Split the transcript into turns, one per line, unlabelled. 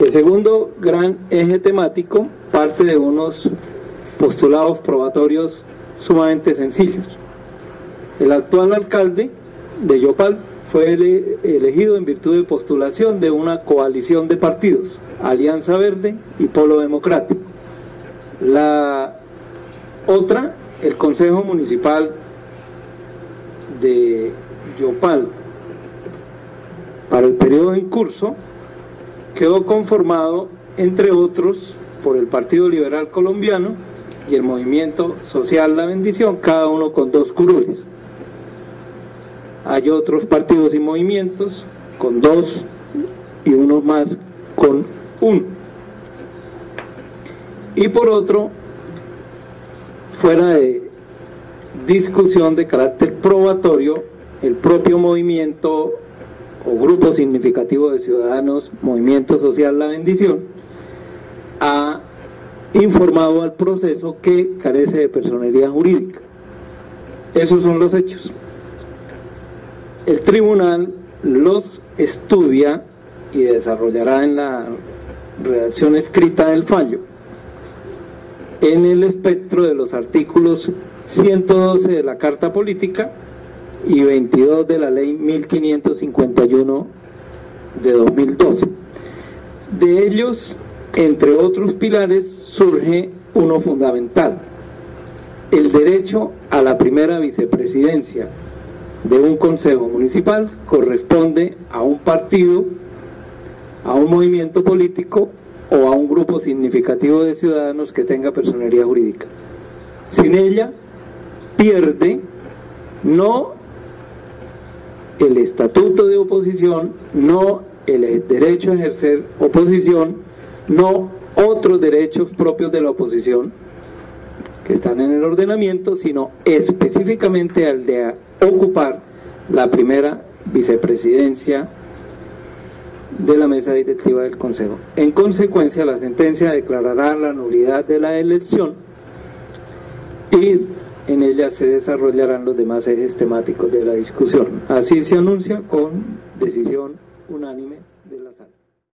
El segundo gran eje temático parte de unos postulados probatorios sumamente sencillos. El actual alcalde de Yopal fue elegido en virtud de postulación de una coalición de partidos, Alianza Verde y Polo Democrático. La otra, el Consejo Municipal de Yopal, para el periodo en curso, quedó conformado, entre otros, por el Partido Liberal Colombiano y el Movimiento Social La Bendición, cada uno con dos curules. Hay otros partidos y movimientos con dos y unos más con uno. Y por otro, fuera de discusión de carácter probatorio, el propio movimiento o grupo significativo de ciudadanos, Movimiento Social La Bendición, ha informado al proceso que carece de personería jurídica. Esos son los hechos. El tribunal los estudia y desarrollará en la redacción escrita del fallo en el espectro de los artículos 112 de la Carta Política y 22 de la ley 1551 de 2012. De ellos, entre otros pilares, surge uno fundamental, el derecho a la primera vicepresidencia de un consejo municipal corresponde a un partido, a un movimiento político o a un grupo significativo de ciudadanos que tenga personería jurídica. Sin ella, pierde no el estatuto de oposición, no el derecho a ejercer oposición, no otros derechos propios de la oposición que están en el ordenamiento, sino específicamente al de ocupar la primera vicepresidencia de la mesa directiva del Consejo. En consecuencia, la sentencia declarará la nulidad de la elección y en ella se desarrollarán los demás ejes temáticos de la discusión. Así se anuncia con decisión unánime.